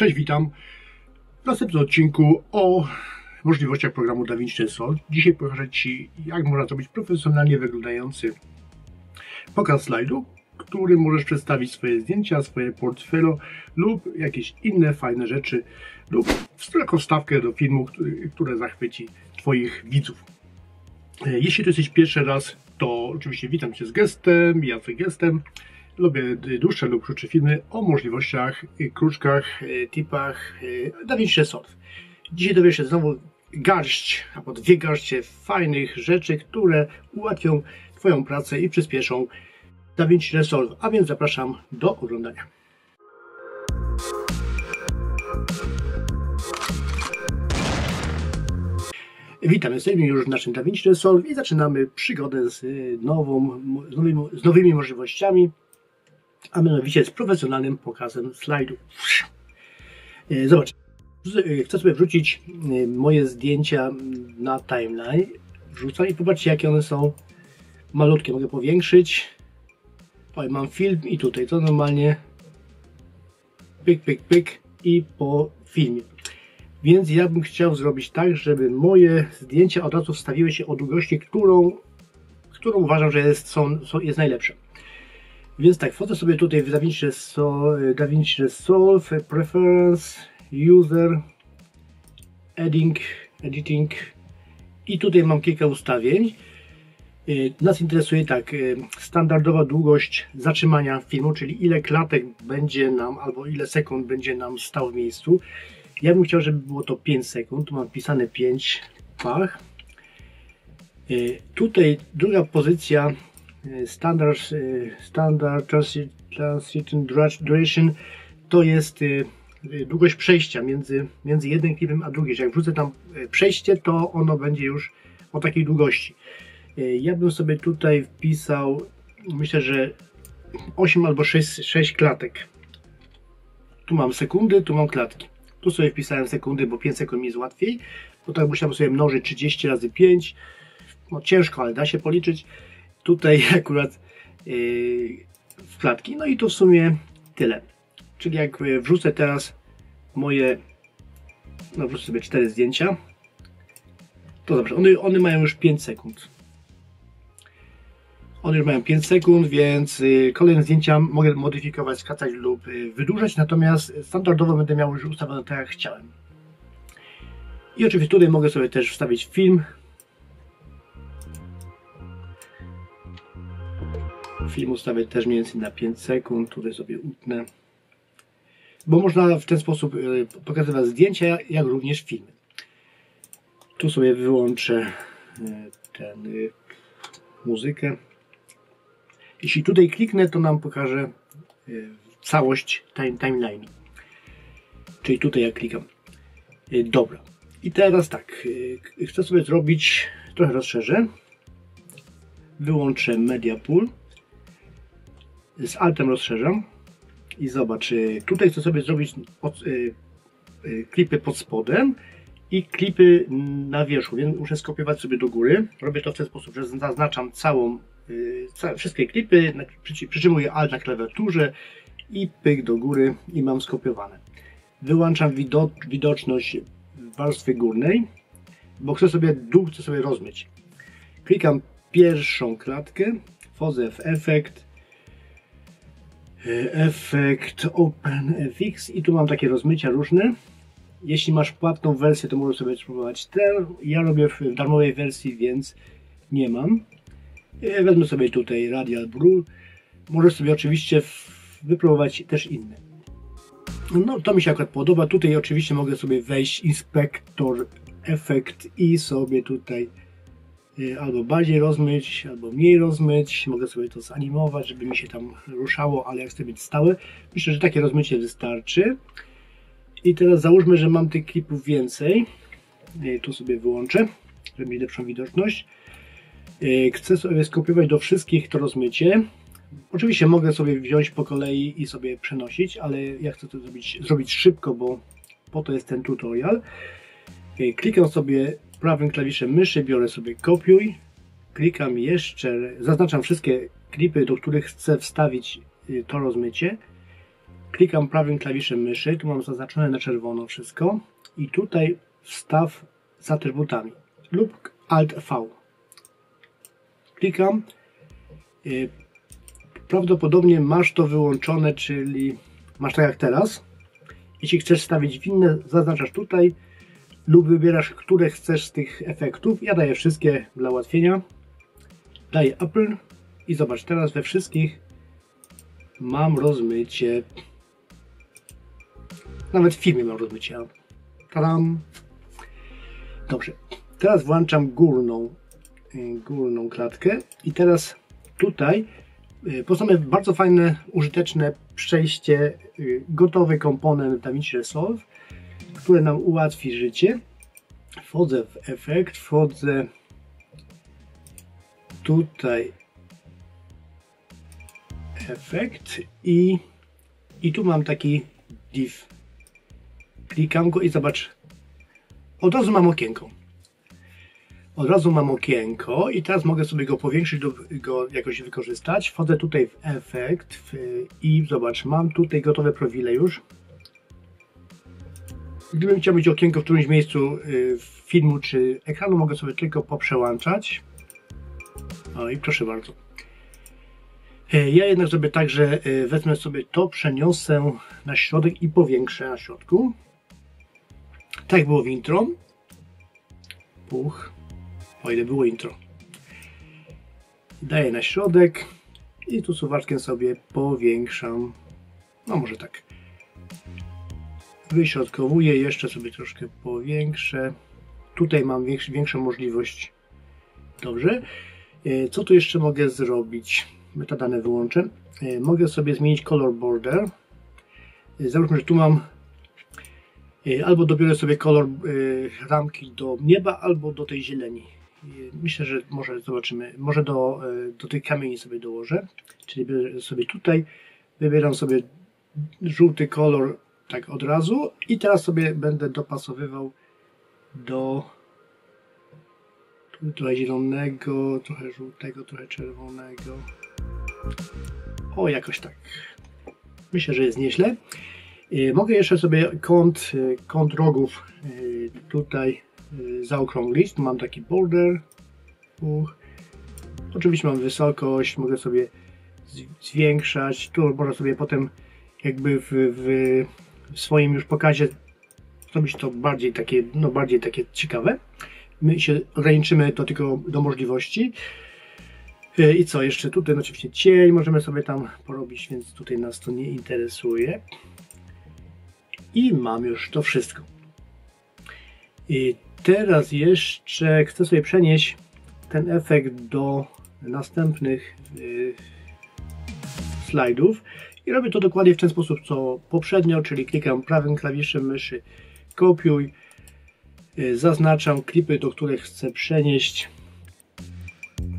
Cześć, witam w następnym odcinku o możliwościach programu DaVinci Resolve. Dzisiaj pokażę Ci, jak można zrobić profesjonalnie wyglądający pokaz slajdu, który możesz przedstawić swoje zdjęcia, swoje portfolio lub jakieś inne fajne rzeczy lub taką stawkę do filmu, który, które zachwyci Twoich widzów. E, jeśli to jesteś pierwszy raz, to oczywiście witam Cię z gestem, ja z gestem. Lubię dłuższe lub krótsze filmy o możliwościach, y, kruczkach, y, tipach y, DaVinci Resolve. Dzisiaj dowiesz się znowu garść albo dwie garście fajnych rzeczy, które ułatwią Twoją pracę i przyspieszą DaVinci Resolve. A więc zapraszam do oglądania. Witam, jesteśmy już w naszym DaVinci Resolve i zaczynamy przygodę z, nową, z, nowymi, z nowymi możliwościami a mianowicie z profesjonalnym pokazem slajdu. E, zobacz, e, chcę sobie wrzucić e, moje zdjęcia na timeline. Wrzucam i popatrzcie jakie one są malutkie. Mogę powiększyć. O, mam film i tutaj to normalnie pyk, pyk, pyk i po filmie. Więc ja bym chciał zrobić tak, żeby moje zdjęcia od razu wstawiły się o długości, którą, którą uważam, że jest, są, jest najlepsza. Więc tak, wchodzę sobie tutaj w DaVinci Resolve, DaVinci Resolve Preference, User, Editing, Editing i tutaj mam kilka ustawień. Y, nas interesuje tak, y, standardowa długość zatrzymania filmu, czyli ile klatek będzie nam, albo ile sekund będzie nam stał w miejscu. Ja bym chciał, żeby było to 5 sekund, tu mam pisane 5 pach. Tutaj druga pozycja standard, standard transition duration to jest y, długość przejścia między, między jednym klipem a drugim. Jak wrzucę tam przejście, to ono będzie już o takiej długości. Ja bym sobie tutaj wpisał, myślę, że 8 albo 6, 6 klatek. Tu mam sekundy, tu mam klatki. Tu sobie wpisałem sekundy, bo 5 sekund mi jest łatwiej. Bo tak musiałem sobie mnożyć 30 razy 5. No ciężko, ale da się policzyć tutaj akurat yy, w klatki. No i to w sumie tyle. Czyli jak wrzucę teraz moje, no wrzucę sobie cztery zdjęcia, to dobrze, one, one mają już 5 sekund. One już mają 5 sekund, więc yy, kolejne zdjęcia mogę modyfikować, skracać lub wydłużać, natomiast standardowo będę miał już ustawione tak jak chciałem. I oczywiście tutaj mogę sobie też wstawić film, Film ustawię też mniej więcej na 5 sekund, tutaj sobie utnę. Bo można w ten sposób y, pokazywać zdjęcia, jak również filmy. Tu sobie wyłączę y, ten y, muzykę. Jeśli tutaj kliknę, to nam pokaże całość time, timeline. Czyli tutaj jak klikam. Dobra. I teraz tak, chcę sobie zrobić, trochę rozszerzę. Wyłączę Media Pool z altem rozszerzam i zobacz, y, tutaj chcę sobie zrobić y, y, klipy pod spodem i klipy na wierzchu, więc muszę skopiować sobie do góry. Robię to w ten sposób, że zaznaczam całą, y, wszystkie klipy, przy, przytrzymuję alt na klawiaturze i pyk do góry i mam skopiowane. Wyłączam widoczność w warstwie górnej, bo chcę sobie dół chcę sobie rozmyć. Klikam pierwszą klatkę, wchodzę w efekt, efekt OpenFX i tu mam takie rozmycia różne. Jeśli masz płatną wersję, to możesz sobie spróbować ten. Ja robię w darmowej wersji, więc nie mam. Wezmę sobie tutaj Radial Blue. Możesz sobie oczywiście wypróbować też inne. No to mi się akurat podoba. Tutaj oczywiście mogę sobie wejść inspektor efekt i sobie tutaj albo bardziej rozmyć, albo mniej rozmyć. Mogę sobie to zanimować, żeby mi się tam ruszało, ale jak chcę mieć stałe, myślę, że takie rozmycie wystarczy. I teraz załóżmy, że mam tych klipów więcej. Y, tu sobie wyłączę, żeby mieć lepszą widoczność. Y, chcę sobie skopiować do wszystkich to rozmycie. Oczywiście mogę sobie wziąć po kolei i sobie przenosić, ale ja chcę to zrobić, zrobić szybko, bo po to jest ten tutorial. Klikam sobie prawym klawiszem myszy biorę sobie kopiuj, klikam jeszcze, zaznaczam wszystkie klipy, do których chcę wstawić y, to rozmycie klikam prawym klawiszem myszy, tu mam zaznaczone na czerwono wszystko i tutaj wstaw z atrybutami lub Alt V. Klikam. Y, prawdopodobnie masz to wyłączone, czyli masz tak jak teraz. Jeśli chcesz stawić winne, zaznaczasz tutaj lub wybierasz, które chcesz z tych efektów. Ja daję wszystkie dla ułatwienia. Daję Apple i zobacz, teraz we wszystkich mam rozmycie. Nawet w filmie mam rozmycie. Tadam! Dobrze, teraz włączam górną, górną klatkę i teraz tutaj y, poznamy bardzo fajne, użyteczne przejście, y, gotowy komponent DaVinci Resolve, które nam ułatwi życie. Wchodzę w efekt, wchodzę tutaj efekt i, i tu mam taki div. Klikam go i zobacz, od razu mam okienko. Od razu mam okienko i teraz mogę sobie go powiększyć, go jakoś wykorzystać. Wchodzę tutaj w efekt i zobacz, mam tutaj gotowe profile już. Gdybym chciał mieć okienko w którymś miejscu y, filmu czy ekranu, mogę sobie tylko poprzełączać. O i proszę bardzo. E, ja jednak zrobię tak, że y, wezmę sobie to, przeniosę na środek i powiększę na środku. Tak było w intro. Puch. O ile było intro. Daję na środek i tu suwaczkiem sobie powiększam. No może tak. Wyśrodkowuję, jeszcze sobie troszkę powiększę. Tutaj mam większy, większą możliwość. Dobrze. E, co tu jeszcze mogę zrobić? Metadane wyłączę. E, mogę sobie zmienić color border. E, załóżmy, że tu mam albo dobiorę sobie kolor ramki do nieba, albo do tej zieleni. Myślę, że może zobaczymy, może do, do tych kamieni sobie dołożę, czyli sobie tutaj, wybieram sobie żółty kolor tak od razu i teraz sobie będę dopasowywał do trochę zielonego, trochę żółtego, trochę czerwonego. O, jakoś tak. Myślę, że jest nieźle. Y, mogę jeszcze sobie kąt, y, kąt rogów y, tutaj zaokrąglić. Mam taki border. Uch. Oczywiście mam wysokość, mogę sobie zwiększać. Tu można sobie potem jakby w, w, w swoim już pokazie zrobić to bardziej takie, no bardziej takie ciekawe. My się ograniczymy to tylko do możliwości. I co jeszcze tutaj? No oczywiście cień możemy sobie tam porobić, więc tutaj nas to nie interesuje. I mam już to wszystko. I teraz jeszcze chcę sobie przenieść ten efekt do następnych yy, slajdów i robię to dokładnie w ten sposób co poprzednio, czyli klikam prawym klawiszem myszy kopiuj, yy, zaznaczam klipy, do których chcę przenieść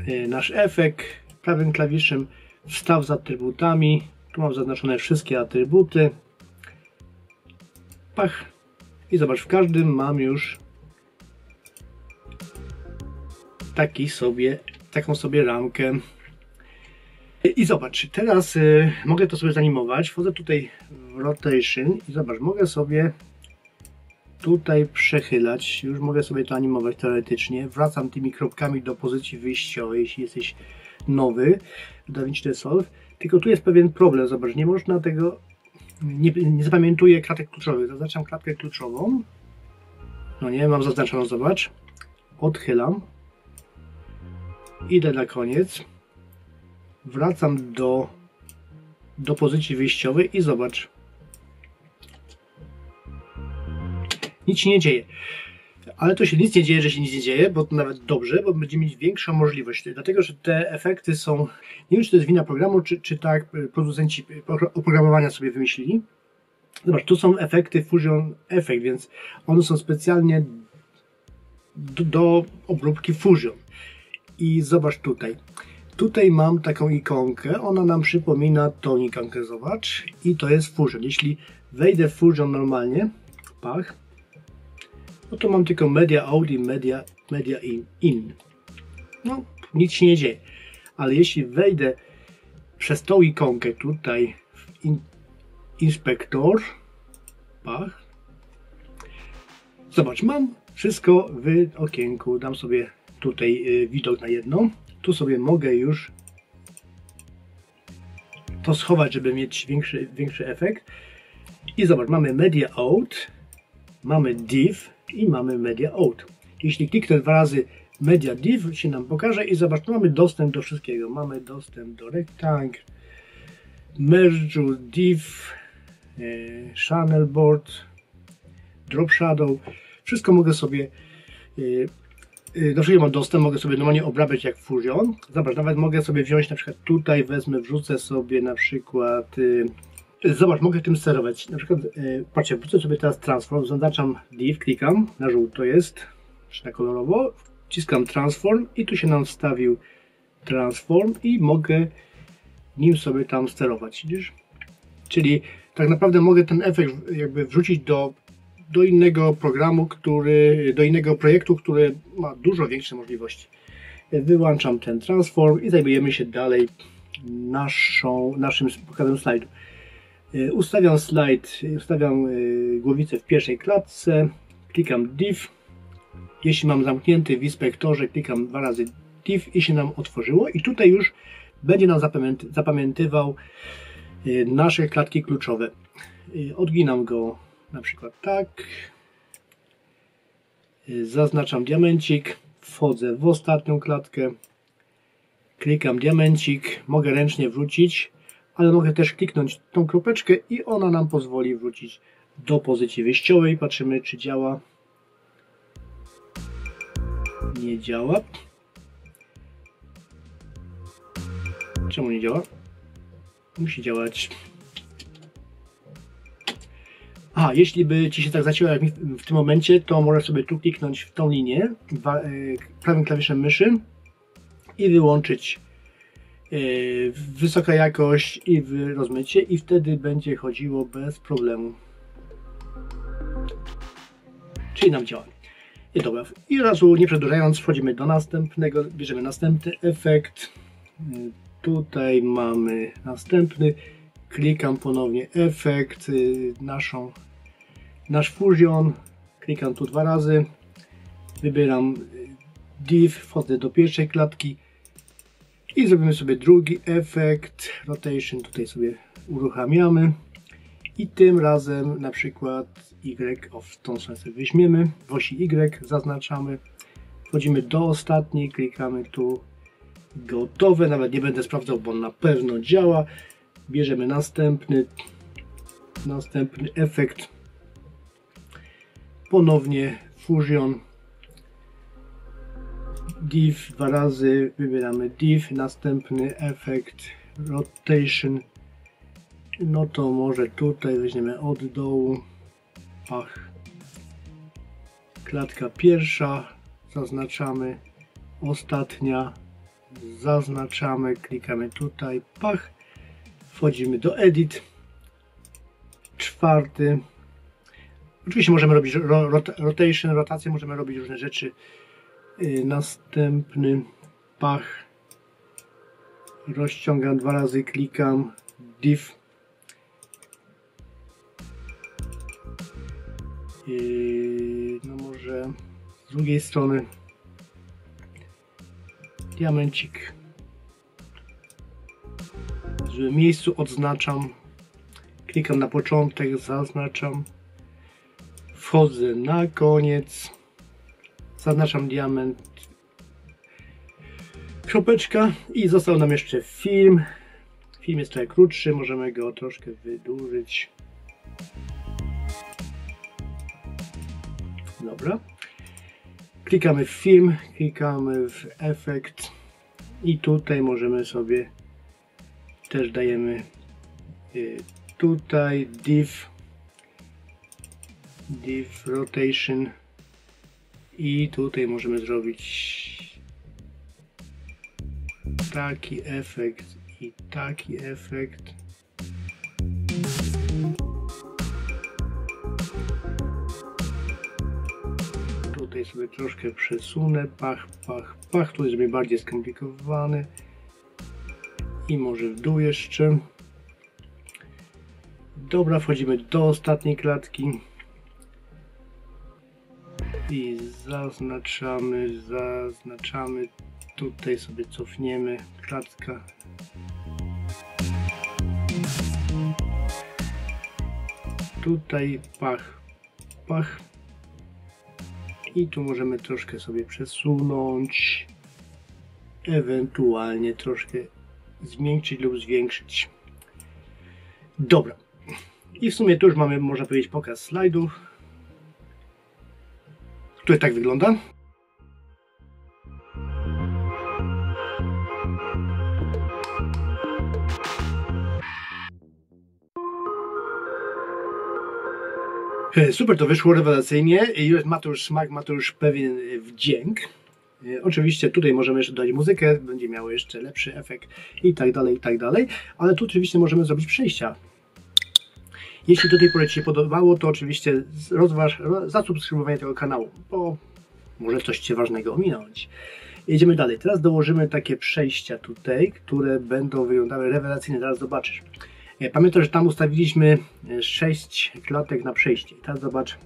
yy, nasz efekt, prawym klawiszem wstaw z atrybutami, tu mam zaznaczone wszystkie atrybuty, Pach. I zobacz, w każdym mam już taki sobie, taką sobie ramkę. I zobacz, teraz y, mogę to sobie zanimować. Wchodzę tutaj w rotation i zobacz, mogę sobie tutaj przechylać. Już mogę sobie to animować teoretycznie. Wracam tymi kropkami do pozycji wyjściowej, jeśli jesteś nowy w DaVinci Resolve. Tylko tu jest pewien problem. Zobacz, nie można tego nie, nie zapamiętuję klatek kluczowych. Zaznaczam klatkę kluczową. No nie, mam zaznaczoną, zobacz. Odchylam. Idę na koniec. Wracam do, do pozycji wyjściowej i zobacz. Nic się nie dzieje. Ale to się nic nie dzieje, że się nic nie dzieje, bo to nawet dobrze, bo będziemy mieć większą możliwość. Dlatego, że te efekty są, nie wiem czy to jest wina programu, czy, czy tak producenci oprogramowania sobie wymyślili. Zobacz, tu są efekty Fusion Effect, więc one są specjalnie do, do obróbki Fusion. I zobacz tutaj. Tutaj mam taką ikonkę, ona nam przypomina tą ikonkę, zobacz. I to jest Fusion. Jeśli wejdę w Fusion normalnie, pach, no to mam tylko media out i media, media in, in. No, nic się nie dzieje. Ale jeśli wejdę przez tą ikonkę tutaj w in, inspektor. Pach. Zobacz, mam wszystko w okienku. Dam sobie tutaj y, widok na jedno. Tu sobie mogę już to schować, żeby mieć większy, większy efekt. I zobacz, mamy Media Out, mamy Div i mamy Media Out. Jeśli kliknę dwa razy Media Div się nam pokaże i zobacz, tu mamy dostęp do wszystkiego. Mamy dostęp do Rectangle, Merge, Div, e, Channel Board, Drop Shadow. Wszystko mogę sobie e, wszystkiego mam dostęp, mogę sobie normalnie obrabiać jak Fusion. Zobacz, nawet mogę sobie wziąć na przykład tutaj, wezmę, wrzucę sobie na przykład Zobacz, mogę tym sterować. Na przykład, patrzcie, wrzucę sobie teraz transform, zaznaczam div, klikam, na żółto jest, czy na kolorowo, wciskam transform i tu się nam wstawił transform i mogę nim sobie tam sterować, widzisz? Czyli tak naprawdę mogę ten efekt jakby wrzucić do, do innego programu, który, do innego projektu, który ma dużo większe możliwości. Wyłączam ten transform i zajmujemy się dalej naszą, naszym pokazem slajdu. Ustawiam slajd, ustawiam e, głowicę w pierwszej klatce, klikam div. Jeśli mam zamknięty w inspektorze, klikam dwa razy div i się nam otworzyło i tutaj już będzie nam zapamiętywał nasze klatki kluczowe. Odginam go na przykład tak. Y, zaznaczam diamencik, wchodzę w ostatnią klatkę, klikam diamencik, mogę ręcznie wrócić, ale mogę też kliknąć tą kropeczkę i ona nam pozwoli wrócić do pozycji wyjściowej. Patrzymy czy działa. Nie działa. Czemu nie działa? Musi działać. A, jeśli by Ci się tak zacięło jak w tym momencie, to możesz sobie tu kliknąć w tą linię e, prawym klawiszem myszy i wyłączyć e, wysoka jakość i rozmycie i wtedy będzie chodziło bez problemu. Czyli nam działa. I dobra, i razu nie przedłużając, wchodzimy do następnego, bierzemy następny efekt Tutaj mamy następny. Klikam ponownie efekt, y, naszą, nasz fusion. Klikam tu dwa razy. Wybieram y, div, wchodzę do pierwszej klatki i zrobimy sobie drugi efekt. Rotation tutaj sobie uruchamiamy. I tym razem na przykład Y w tą sobie weźmiemy. W osi Y zaznaczamy. Wchodzimy do ostatniej, klikamy tu gotowe. Nawet nie będę sprawdzał, bo na pewno działa. Bierzemy następny, następny efekt. Ponownie Fusion. Div dwa razy, wybieramy div, następny efekt rotation. No to może tutaj weźmiemy od dołu. Pach. Klatka pierwsza, zaznaczamy ostatnia zaznaczamy, klikamy tutaj, pach, wchodzimy do edit, czwarty, oczywiście możemy robić rotation, rotację, możemy robić różne rzeczy, y, następny, pach, rozciągam dwa razy, klikam, div, y, no może z drugiej strony. Diamencik. W miejscu odznaczam, klikam na początek, zaznaczam, wchodzę na koniec, zaznaczam diament, kropeczka i został nam jeszcze film. Film jest trochę krótszy, możemy go troszkę wydłużyć. Dobra. Klikamy w film, klikamy w efekt i tutaj możemy sobie też dajemy y, tutaj div div rotation i tutaj możemy zrobić taki efekt i taki efekt Tutaj sobie troszkę przesunę. Pach, pach, pach. Tu jest mi bardziej skomplikowany. I może w dół jeszcze. Dobra, wchodzimy do ostatniej klatki i zaznaczamy, zaznaczamy, tutaj sobie cofniemy, klatka. Tutaj pach, pach. I tu możemy troszkę sobie przesunąć, ewentualnie troszkę zwiększyć lub zwiększyć. Dobra. I w sumie tu już mamy, można powiedzieć, pokaz slajdów, który tak wygląda. E, super to wyszło rewelacyjnie ma to już smak, ma to już pewien wdzięk. E, oczywiście tutaj możemy jeszcze dodać muzykę, będzie miało jeszcze lepszy efekt i tak dalej, i tak dalej, ale tu oczywiście możemy zrobić przejścia. Jeśli do tej pory Ci się podobało, to oczywiście rozważ zasubskrybowanie tego kanału, bo może coś Cię ważnego ominąć. Jedziemy dalej. Teraz dołożymy takie przejścia tutaj, które będą wyglądały rewelacyjnie. Zaraz zobaczysz. E, pamiętaj, że tam ustawiliśmy 6 klatek na przejście. teraz zobacz,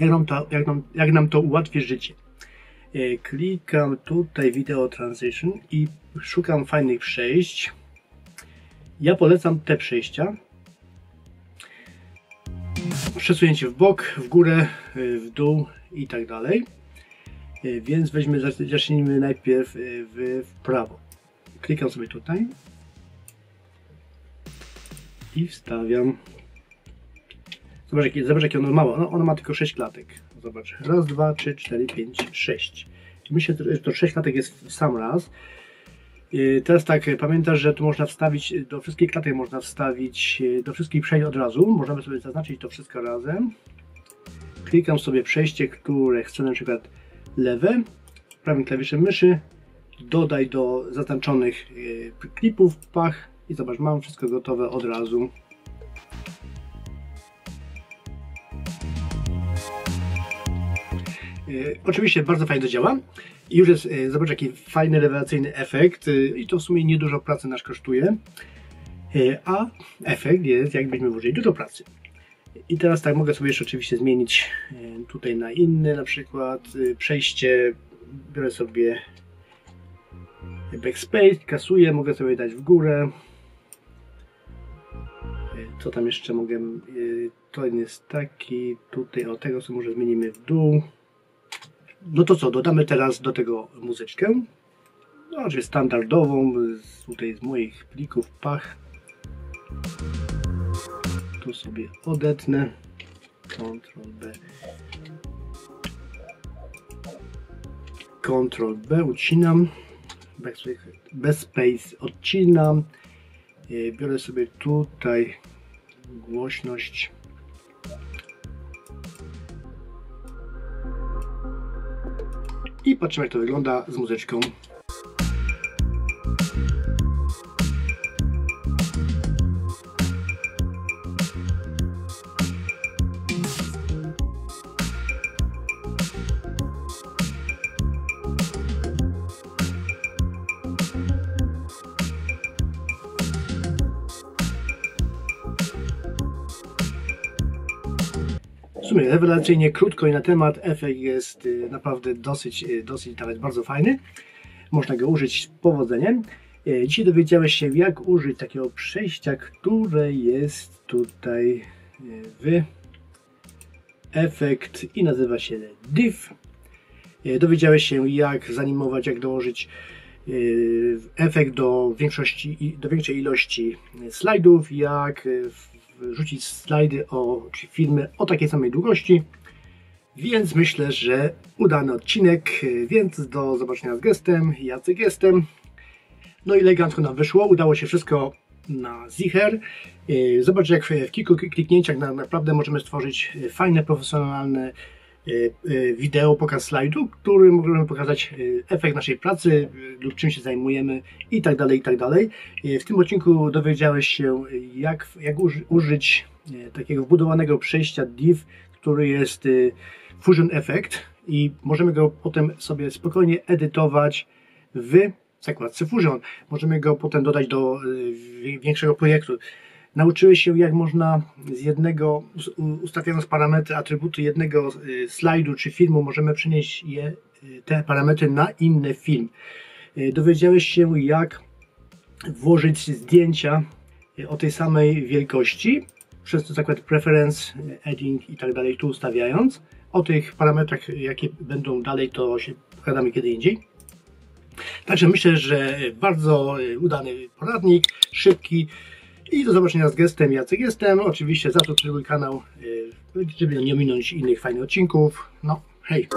jak nam to, jak nam, jak nam to ułatwi życie. E, klikam tutaj Video Transition i szukam fajnych przejść. Ja polecam te przejścia. Przesunięcie w bok, w górę, e, w dół i tak dalej. Więc weźmy, zacznijmy najpierw w, w prawo. Klikam sobie tutaj i wstawiam. Zobacz, jakie, zobacz jakie ono mało. Ono, ono ma tylko 6 klatek. Zobacz. Raz, dwa, trzy, cztery, pięć, sześć. Myślę, że to 6 klatek jest w sam raz. Teraz tak, pamiętasz, że tu można wstawić, do wszystkich klatek można wstawić, do wszystkich przejść od razu. Możemy sobie zaznaczyć to wszystko razem. Klikam sobie przejście, które chcę, na przykład lewe, prawym klawiszem myszy. Dodaj do zaznaczonych klipów, pach, i zobacz, mam wszystko gotowe od razu. Oczywiście bardzo fajnie to działa. I już jest, e, zobacz jaki fajny, rewelacyjny efekt. E, I to w sumie niedużo pracy nas kosztuje. A efekt jest jakbyśmy włożyli dużo pracy. I teraz tak, mogę sobie jeszcze oczywiście zmienić tutaj na inny na przykład przejście. Biorę sobie backspace, kasuję, mogę sobie dać w górę. Co tam jeszcze mogę? To jest taki, tutaj o tego co może zmienimy w dół. No to co, dodamy teraz do tego muzyczkę. Oczywiście standardową, tutaj z moich plików pach. Tu sobie odetnę. Ctrl B. Ctrl B ucinam. Bez space odcinam. Y, biorę sobie tutaj głośność. Patrzymy jak to wygląda z muzyczką. Sumie rewelacyjnie krótko i na temat. Efekt jest y, naprawdę dosyć, y, dosyć nawet bardzo fajny. Można go użyć z powodzeniem. Y, dzisiaj dowiedziałeś się, jak użyć takiego przejścia, które jest tutaj w efekt i nazywa się div. Dowiedziałeś się, jak zanimować, jak dołożyć efekt do większości, do większej ilości slajdów, jak rzucić slajdy o, czy filmy o takiej samej długości. Więc myślę, że udany odcinek, więc do zobaczenia z gestem, Jacek gestem. No i elegancko nam wyszło, udało się wszystko na zicher. Zobacz jak w kilku kliknięciach naprawdę możemy stworzyć fajne, profesjonalne wideo, pokaz slajdu, który możemy pokazać e, efekt naszej pracy lub czym się zajmujemy i tak dalej, i tak dalej. W tym odcinku dowiedziałeś się, jak, jak użyć takiego wbudowanego przejścia div, który jest Fusion Effect i możemy go potem sobie spokojnie edytować w zakładce Fusion. Możemy go potem dodać do większego projektu. Nauczyłeś się, jak można z jednego, ustawiając parametry, atrybuty jednego y, slajdu czy filmu, możemy przenieść je, y, te parametry na inny film. Y, dowiedziałeś się, jak włożyć zdjęcia o tej samej wielkości, przez to zakład preference, adding i tak dalej, tu ustawiając. O tych parametrach, jakie będą dalej, to się pogadamy kiedy indziej. Także myślę, że bardzo udany poradnik, szybki, i do zobaczenia z gestem. Jacek jestem. Oczywiście zasubskrybuj kanał, y, żeby nie ominąć innych fajnych odcinków. No, hej!